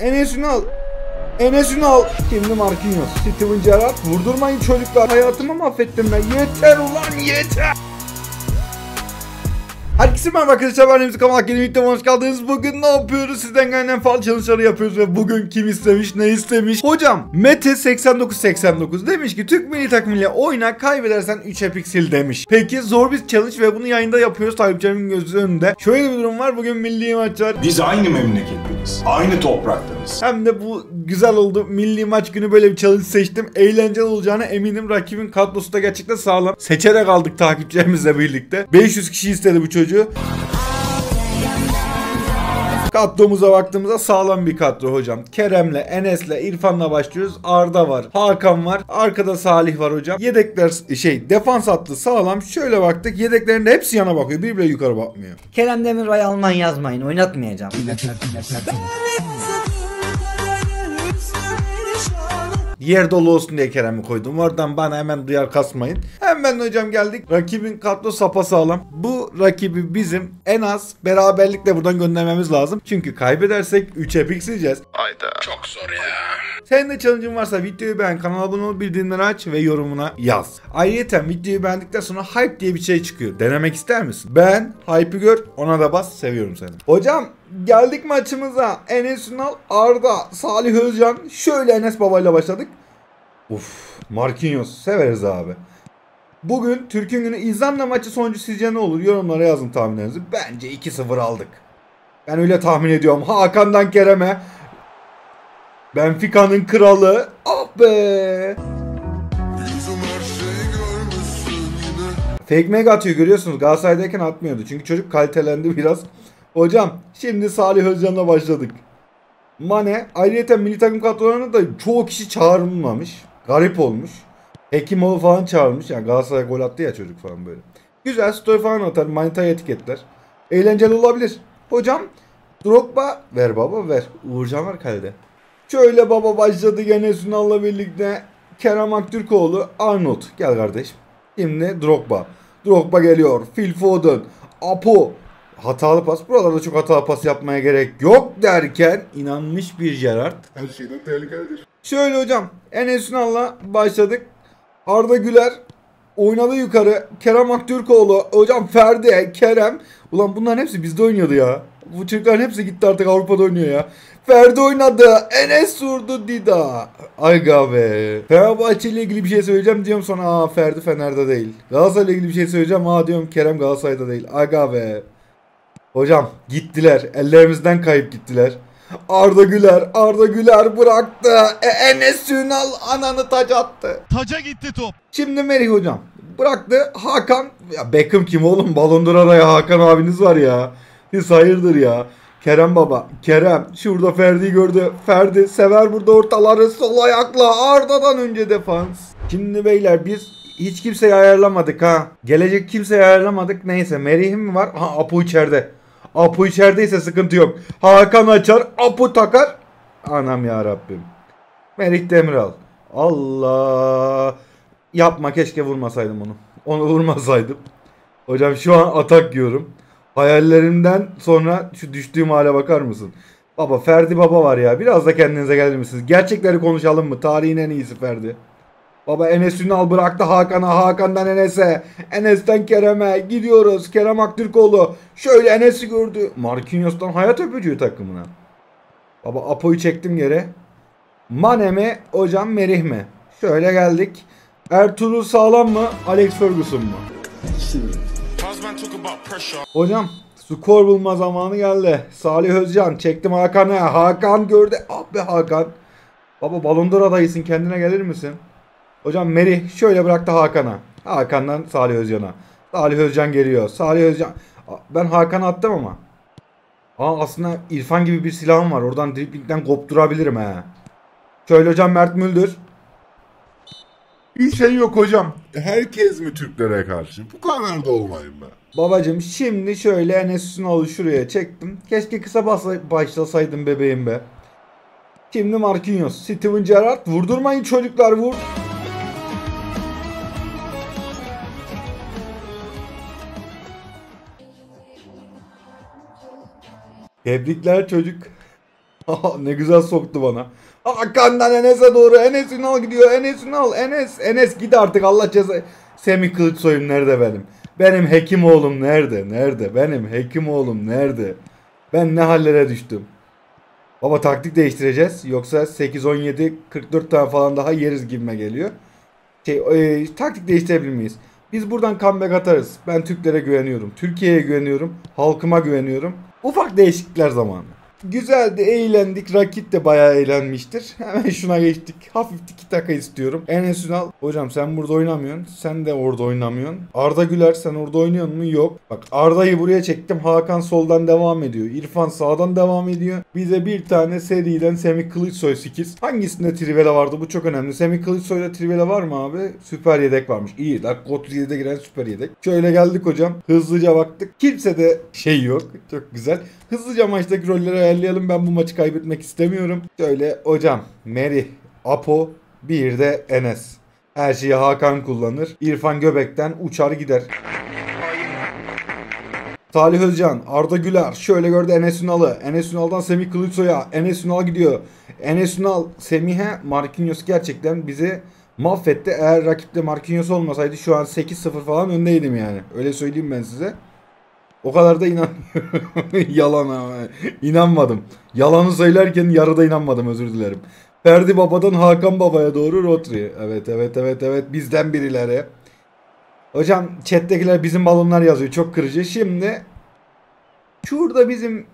Enes Ünal. Enes Ünal. Şimdi Marquinhos. Steven Gerrard. Vurdurmayın çocuklar. Hayatımı mahvettim ben. Yeter ulan yeter. Herkese merhaba arkadaşlar ben Remzi Kamal Yeni videoma hoş geldiniz. Bugün ne yapıyoruz? Sizden gelen fal challenge'ları yapıyoruz ve bugün kim istemiş ne istemiş? Hocam Mete 8989 demiş ki Türk milli takımıyla oyna kaybedersen 3 epic sil demiş. Peki zor bir challenge ve bunu yayında yapıyoruz takipçilerimin gözü önünde. Şöyle bir durum var bugün milli maç var. Biz aynı memleketleriz. Aynı topraklarız. Hem de bu güzel oldu. Milli maç günü böyle bir challenge seçtim. Eğlenceli olacağına eminim. Rakibin kadrosu da gerçekten sağlam. Seçerek aldık takipçilerimizle birlikte. 500 kişi istedi bu çocuğu. Kadromuza baktığımızda sağlam bir kadro hocam. Kerem'le, Enes'le, İrfan'la başlıyoruz. Arda var, Hakan var. Arkada Salih var hocam. Yedekler şey defans hattı sağlam. Şöyle baktık. Yedeklerin de hepsi yana bakıyor. Bir bile yukarı bakmıyor. Kerem Demirbay Alman yazmayın oynatmayacağım. Yer dolu olsun diye Kerem'i koydum. Oradan bana hemen duyar kasmayın. Hemen hocam geldik. Rakibin kadro sapasağlam. Bu rakibi bizim en az beraberlikle buradan göndermemiz lazım. Çünkü kaybedersek 3'e piksileceğiz. Çok zor ya. Senin de challenge'ın varsa videoyu beğen, kanala abone ol, bildirimleri aç ve yorumuna yaz. Ayrıca videoyu beğendikten sonra hype diye bir şey çıkıyor. Denemek ister misin? Ben hype'ı gör, ona da bas. Seviyorum seni. Hocam geldik maçımıza. Enes Ünal, Arda, Salih Özcan. Şöyle Enes babayla başladık. Uf, Marquinhos severiz abi. Bugün Türk'ün günü İzlanda maçı sonucu sizce ne olur? Yorumlara yazın tahminlerinizi. Bence 2-0 aldık. Ben öyle tahmin ediyorum. Hakan'dan Kerem'e. Benfica'nın kralı. Ah be. Fake meg atıyor görüyorsunuz. Galatasaray'dayken atmıyordu. Çünkü çocuk kalitelendi biraz. Hocam şimdi Salih Özcan'la başladık. Mane ayrıca milli takım kadrolarına da çoğu kişi çağrılmamış. Garip olmuş. Hekimoğlu falan çağırmış. Yani Galatasaray gol attı ya çocuk falan böyle. Güzel story falan atar. Manita'yı etiketler. Eğlenceli olabilir. Hocam Drogba ver baba ver. Uğurcan var kalede. Şöyle baba başladı gene Sunal'la birlikte. Kerem Aktürkoğlu, Arnold. Gel kardeşim. Şimdi Drogba. Drogba geliyor. Phil Foden. Apo. Hatalı pas. Buralarda çok hatalı pas yapmaya gerek yok derken inanmış bir Gerrard. Her şeyden tehlikelidir. Şöyle hocam. Enes Ünal'la başladık. Arda Güler oynadı yukarı. Kerem Aktürkoğlu. Hocam Ferdi, Kerem. Ulan bunların hepsi bizde oynuyordu ya. Bu çocukların hepsi gitti artık Avrupa'da oynuyor ya. Ferdi oynadı. Enes vurdu Dida. Ayga be. Fenerbahçe ile ilgili bir şey söyleyeceğim diyorum sonra aa Ferdi Fener'de değil. Galatasaray ile ilgili bir şey söyleyeceğim aa diyorum Kerem Galatasaray'da değil. Ayga be. Hocam gittiler. Ellerimizden kayıp gittiler. Arda Güler, Arda Güler bıraktı. E, Enes Ünal ananı taç attı. Taca gitti top. Şimdi Merih hocam bıraktı. Hakan, ya Beckham kim oğlum? Ballon d'Or'a ya Hakan abiniz var ya. Siz hayırdır ya. Kerem baba, Kerem şurada Ferdi'yi gördü. Ferdi sever burada ortaları sol ayakla Arda'dan önce defans. Şimdi beyler biz hiç kimseyi ayarlamadık ha. Gelecek kimseyi ayarlamadık. Neyse Merih'im mi var? Ha Apo içeride. Apo içerideyse sıkıntı yok. Hakan açar, Apo takar. Anam ya Rabbim. Merih Demiral. Allah. Yapma keşke vurmasaydım onu. Onu vurmasaydım. Hocam şu an atak yiyorum. Hayallerimden sonra şu düştüğüm hale bakar mısın? Baba Ferdi baba var ya. Biraz da kendinize gelir misiniz? Gerçekleri konuşalım mı? Tarihin en iyisi Ferdi. Baba Enes Ünal bıraktı Hakan'a. Hakan'dan Enes'e. Enes'ten Kerem'e. Gidiyoruz. Kerem Aktürkoğlu. Şöyle Enes'i gördü. Marquinhos'tan hayat öpücüğü takımına. Baba Apo'yu çektim geri. Mane mi? Hocam Merih mi? Şöyle geldik. Ertuğrul sağlam mı? Alex Ferguson mu? Hocam skor bulma zamanı geldi. Salih Özcan çektim Hakan'a. Hakan gördü. Ah be Hakan. Baba Ballon d'Or adayısın kendine gelir misin? Hocam Merih şöyle bıraktı Hakan'a. Hakan'dan Salih Özcan'a. Salih Özcan geliyor. Salih Özcan. Ben Hakan'a attım ama. Aa aslında İrfan gibi bir silahım var. Oradan driplingden kopturabilirim he. Şöyle hocam Mert Müldür. Bir şey yok hocam. Herkes mi Türklere karşı? Bu kadar da olmayın be. Babacım şimdi şöyle Enes Ünal'ı şuraya çektim. Keşke kısa başlasaydım bebeğim be. Şimdi Marquinhos. Steven Gerrard. Vurdurmayın çocuklar vur. Tebrikler çocuk. ne güzel soktu bana. Hakan'dan Enes'e doğru. Enes Ünal gidiyor. Enes Ünal. Enes. Enes git artık Allah ceza. Semih Kılıçsoy'um nerede benim? Benim hekim oğlum nerede? Nerede? Benim hekim oğlum nerede? Ben ne hallere düştüm? Baba taktik değiştireceğiz. Yoksa 8-17 44 tane falan daha yeriz gibime geliyor. Şey, e, taktik değiştirebilir miyiz? Biz buradan comeback atarız. Ben Türklere güveniyorum. Türkiye'ye güveniyorum. Halkıma güveniyorum. Ufak değişiklikler zamanı. Güzeldi, eğlendik. Rakip de bayağı eğlenmiştir. Hemen şuna geçtik. Hafif tiki taka istiyorum. Enes Ünal. Hocam sen burada oynamıyorsun. Sen de orada oynamıyorsun. Arda Güler sen orada oynuyor mu? Yok. Bak Arda'yı buraya çektim. Hakan soldan devam ediyor. İrfan sağdan devam ediyor. Bize bir tane seriden Semih Kılıçsoy 8. Hangisinde Trivela vardı? Bu çok önemli. Semih Kılıçsoy'da Trivela var mı abi? Süper yedek varmış. İyi. Dakika 37'de giren süper yedek. Şöyle geldik hocam. Hızlıca baktık. Kimse de şey yok. Çok güzel. Hızlıca maçtaki rolleri ayarlayalım. Ben bu maçı kaybetmek istemiyorum. Şöyle hocam Mary, Apo, bir de Enes. Her şeyi Hakan kullanır. İrfan Göbek'ten uçar gider. Salih Özcan, Arda Güler şöyle gördü Enes Ünal'ı. Enes Ünal'dan Semih Kılıçsoy'a. Enes Ünal gidiyor. Enes Ünal Semih'e Marquinhos gerçekten bizi mahvetti. Eğer rakipte Marquinhos olmasaydı şu an 8-0 falan öndeydim yani. Öyle söyleyeyim ben size. O kadar da inanmıyorum. Yalan ama. İnanmadım. Yalanı söylerken yarıda inanmadım özür dilerim. Ferdi Baba'dan Hakan Baba'ya doğru Rotri. Evet evet evet evet bizden birileri. Hocam chat'tekiler bizim balonlar yazıyor. Çok kırıcı. Şimdi şurada bizim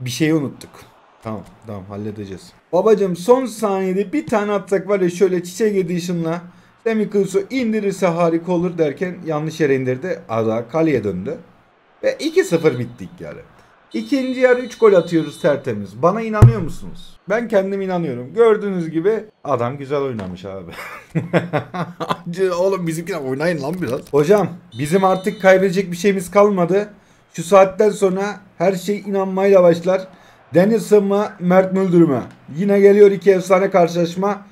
bir şeyi unuttuk. Tamam tamam halledeceğiz. Babacım son saniyede bir tane atsak var ya şöyle çiçek edişinle Kılıçsoy indirirse harika olur derken yanlış yere indirdi. Ada kaleye döndü. Ve 2-0 bittik yani. İkinci yarı 3 gol atıyoruz tertemiz. Bana inanıyor musunuz? Ben kendim inanıyorum. Gördüğünüz gibi adam güzel oynamış abi. Oğlum bizimkine oynayın lan biraz. Hocam bizim artık kaybedecek bir şeyimiz kalmadı. Şu saatten sonra her şey inanmayla başlar. Deniz'in mı Mert Müldür mü? Yine geliyor iki efsane karşılaşma.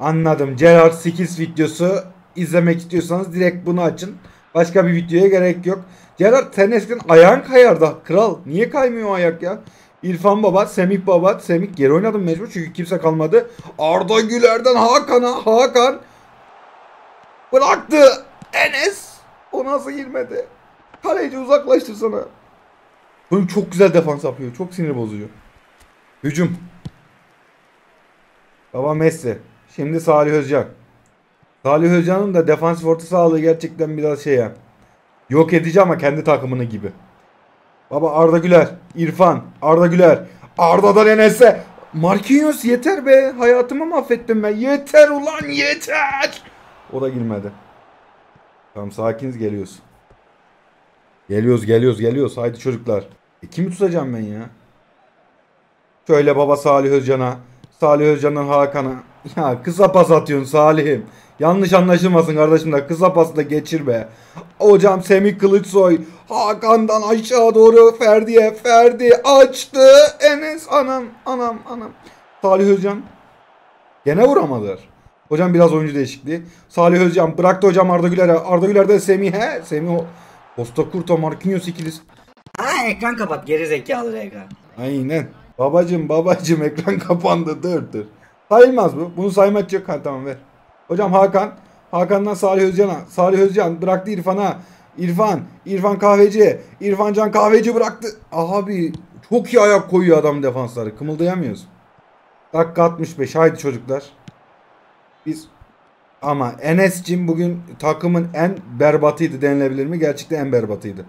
Anladım. Gerard 8 videosu izlemek istiyorsanız direkt bunu açın. Başka bir videoya gerek yok. Gerard sen eskiden ayağın kayardı. Kral niye kaymıyor ayak ya? İrfan Baba, Semih Baba, Semih geri oynadım mecbur çünkü kimse kalmadı. Arda Güler'den Hakan'a, Hakan bıraktı. Enes o nasıl girmedi? Kaleci uzaklaştırsana. Böyle çok güzel defans yapıyor. Çok sinir bozucu. Hücum. Baba Messi. Şimdi Salih Özcan. Salih Özcan'ın da defansif orta sağlığı gerçekten biraz şey ya. Yok edici ama kendi takımını gibi. Baba Arda Güler, İrfan, Arda Güler, Arda'dan Enes'e. Marquinhos yeter be. Hayatımı mahvettim ben. Yeter ulan yeter. O da girmedi. Tamam sakiniz geliyoruz. Geliyoruz geliyoruz geliyoruz. Haydi çocuklar. E, kimi tutacağım ben ya? Şöyle baba Salih Özcan'a. Salih Özcan'dan Hakan'a. Ya kısa pas atıyorsun Salih'im. Yanlış anlaşılmasın kardeşim de kısa pasla geçir be. Hocam Semih Kılıçsoy Hakan'dan aşağı doğru Ferdi'ye Ferdi açtı. Enes anam anam anam. Salih Özcan gene vuramadılar. Hocam biraz oyuncu değişikliği. Salih Özcan bıraktı hocam Arda Güler'e. Arda Güler de Semih'e. Semih o. Costa Curta Marquinhos ikilisi. Ha ekran kapat geri zekalı. Aynen. Babacım babacım ekran kapandı dur dur. Sayılmaz bu. Bunu saymak yok. Ha tamam ver. Hocam Hakan. Hakan'dan Salih Özcan'a. Salih Özcan bıraktı İrfan'a. İrfan. İrfan Kahveci. İrfan Can Kahveci bıraktı. Abi çok iyi ayak koyuyor adam defansları. Kımıldayamıyoruz. Dakika 65. Haydi çocuklar. Biz ama Enes'cim bugün takımın en berbatıydı denilebilir mi? Gerçekten en berbatıydı.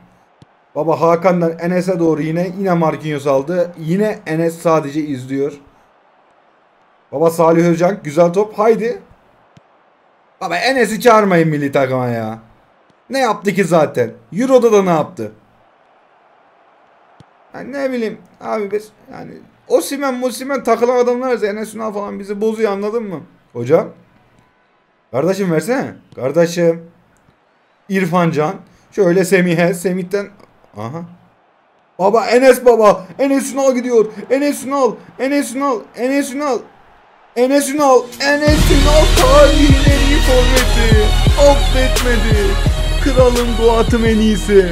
Baba Hakan'dan Enes'e doğru yine yine Marquinhos aldı. Yine Enes sadece izliyor. Baba Salih Özcan güzel top. Haydi. Baba Enes'i çağırmayın milli takıma ya. Ne yaptı ki zaten? Euro'da da ne yaptı? Yani ne bileyim abi biz yani Osimen Mosimen takılan adamlarız. Enes Ünal falan bizi bozuyor anladın mı? Hocam. Kardeşim versene. Kardeşim. İrfan Can. Şöyle Semih'e. Semih'ten. Aha. Baba Enes baba. Enes Ünal gidiyor. Enes Ünal. Enes Ünal. Enes Ünal. Enes Ünal. Enes Ünal tarihin en iyi forveti. Affetmedi. Kralın Doğat'ım en iyisi.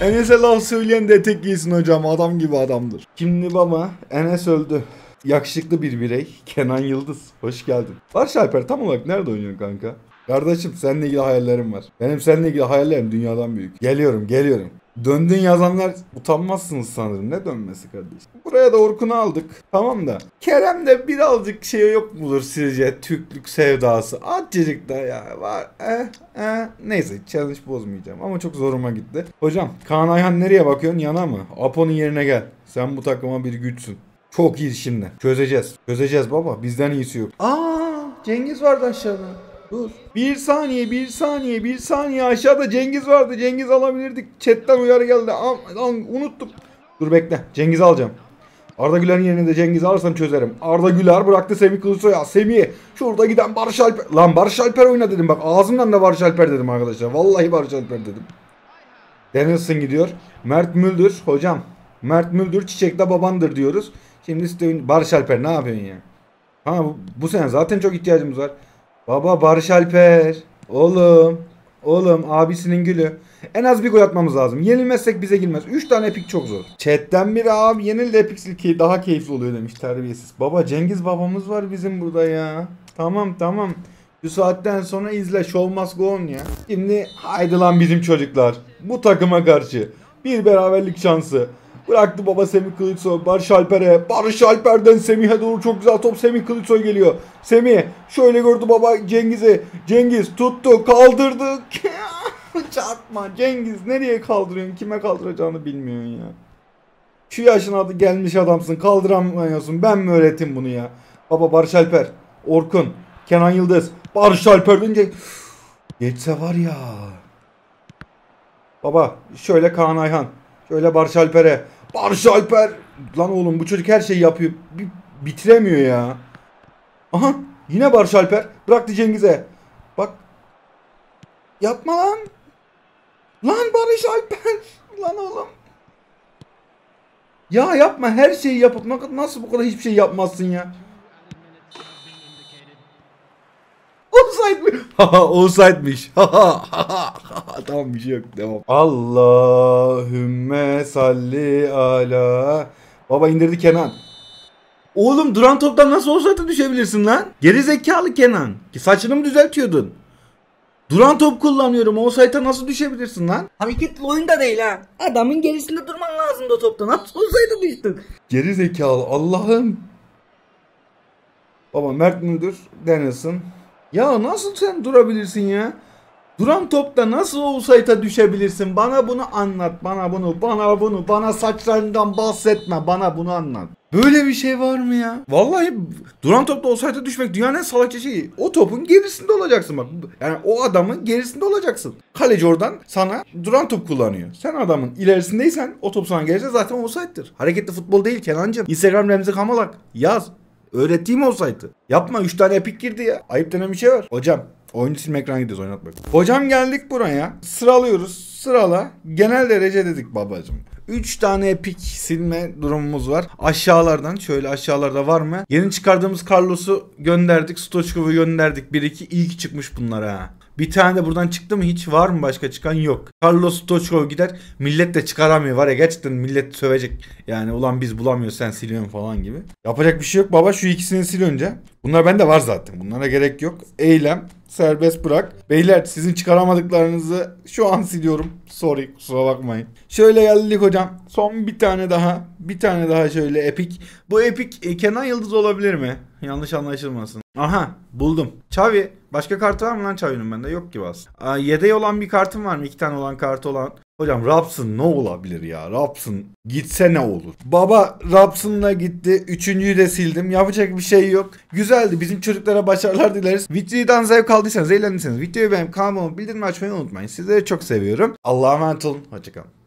Enes'e laf söyleyen de etek giysin hocam. Adam gibi adamdır. Şimdi baba Enes öldü. Yakışıklı bir birey. Kenan Yıldız. Hoş geldin. Barış Alper tam olarak nerede oynuyorsun kanka? Kardeşim seninle ilgili hayallerim var. Benim seninle ilgili hayallerim dünyadan büyük. Geliyorum geliyorum. Döndün yazanlar utanmazsınız sanırım. Ne dönmesi kardeşim? Buraya da Orkun'u aldık. Tamam da. Kerem'de birazcık şey yok mudur sizce? Türklük sevdası. Azıcık da ya. Var. Eh, eh. Neyse challenge bozmayacağım. Ama çok zoruma gitti. Hocam Kaan Ayhan nereye bakıyorsun? Yana mı? Apo'nun yerine gel. Sen bu takıma bir güçsün. Çok iyi şimdi. Çözeceğiz. Çözeceğiz baba. Bizden iyisi yok. Aa Cengiz vardı aşağıda. Dur. Bir saniye, bir saniye, bir saniye. Aşağıda Cengiz vardı. Cengiz alabilirdik. Chatten uyarı geldi. Am, unuttum. Dur bekle. Cengiz alacağım. Arda Güler'in yerine de Cengiz alırsam çözerim. Arda Güler bıraktı Semih Kılıçsoy'a. Semih şurada giden Barış Alper. Lan Barış Alper oyna dedim bak. Ağzımdan da Barış Alper dedim arkadaşlar. Vallahi Barış Alper dedim. Danielson gidiyor. Mert Müldür. Hocam. Mert Müldür çiçekte babandır diyoruz. Şimdi işte Barış Alper ne yapıyorsun ya? Ha bu, bu sene zaten çok ihtiyacımız var. Baba Barış Alper. Oğlum. Oğlum abisinin gülü. En az bir gol atmamız lazım. Yenilmezsek bize girmez. 3 tane epik çok zor. Chat'ten biri abi yenil de epik daha keyifli oluyor demiş terbiyesiz. Baba Cengiz babamız var bizim burada ya. Tamam tamam. Bu saatten sonra izle Show Must Go On ya. Şimdi haydi lan bizim çocuklar. Bu takıma karşı. Bir beraberlik şansı. Bıraktı baba Semih Kılıçsoy. Barış Alper'e. Barış Alper'den Semih'e doğru çok güzel top. Semih Kılıçsoy geliyor. Semih şöyle gördü baba Cengiz'i. Cengiz tuttu kaldırdı. Çarpma Cengiz nereye kaldırıyorsun? Kime kaldıracağını bilmiyorsun ya. Şu yaşın adı gelmiş adamsın. Kaldıramıyorsun. Ben mi öğreteyim bunu ya? Baba Barış Alper. Orkun. Kenan Yıldız. Barış Alper deyince geçse var ya. Baba şöyle Kaan Ayhan. Şöyle Barış Alper'e. Barış Alper. Lan oğlum bu çocuk her şeyi yapıyor. Bir, bitiremiyor ya. Aha yine Barış Alper. Bıraktı Cengiz'e. Bak. Yapma lan. Lan Barış Alper. Lan oğlum. Ya yapma her şeyi yapıp nasıl bu kadar hiçbir şey yapmazsın ya. Offside mi? Offside'miş. tamam bir şey yok devam. Allahümme salli ala. Baba indirdi Kenan. Oğlum duran toptan nasıl offside'a düşebilirsin lan? Geri zekalı Kenan. Saçını mı düzeltiyordun? Duran top kullanıyorum. Offside'a nasıl düşebilirsin lan? Hareketli oyun da değil ha. Adamın gerisinde durman lazımdı o topta. Nasıl olsaydı düştün? Geri zekalı Allah'ım. Baba Mert Müldür denesin. Ya nasıl sen durabilirsin ya? Duran topta nasıl offside'a düşebilirsin? Bana bunu anlat. Bana bunu, bana bunu, bana saçlarından bahsetme. Bana bunu anlat. Böyle bir şey var mı ya? Vallahi duran topta offside'a düşmek dünyanın en salakça şeyi. O topun gerisinde olacaksın bak. Yani o adamın gerisinde olacaksın. Kaleci oradan sana duran top kullanıyor. Sen adamın ilerisindeysen o top sana gelirse zaten offside'dir. Hareketli futbol değil Kenancığım. Instagram Remzi Kamalak yaz. Öğreteyim olsaydı. Yapma 3 tane epik girdi ya. Ayıp denen bir şey var. Hocam oyuncu silme ekranı gidiyoruz oynat bak. Hocam geldik buraya. Sıralıyoruz. Sırala. Genel derece dedik babacım. 3 tane epik silme durumumuz var. Aşağılardan şöyle aşağılarda var mı? Yeni çıkardığımız Carlos'u gönderdik. Stoçkov'u gönderdik. 1-2 iyi ki çıkmış bunlar ha. Bir tane de buradan çıktı mı hiç var mı başka çıkan yok. Carlos Stoçkov gider millet de çıkaramıyor var ya gerçekten millet sövecek. Yani ulan biz bulamıyoruz sen siliyorsun falan gibi. Yapacak bir şey yok baba şu ikisini sil önce. Bunlar bende var zaten bunlara gerek yok. Eylem serbest bırak. Beyler sizin çıkaramadıklarınızı şu an siliyorum. Sorry kusura bakmayın. Şöyle geldik hocam. Son bir tane daha. Bir tane daha şöyle epik. Bu epik e, Kenan Yıldız olabilir mi? Yanlış anlaşılmasın. Aha buldum. Çavi. Başka kartı var mı lan Çavi'nin bende? Yok aslında. Aa, yedeği olan bir kartım var mı? İki tane olan kartı olan. Hocam Raps'ın ne olabilir ya? Raps'ın gitse ne olur? Baba Raps'ınla gitti. Üçüncüyü de sildim. Yapacak bir şey yok. Güzeldi. Bizim çocuklara başarılar dileriz. Videodan zevk aldıysanız, eğlendiyseniz videoyu beğenip kanalıma bildirim açmayı unutmayın. Sizleri çok seviyorum. Allah'a emanet olun. Hoşçakalın.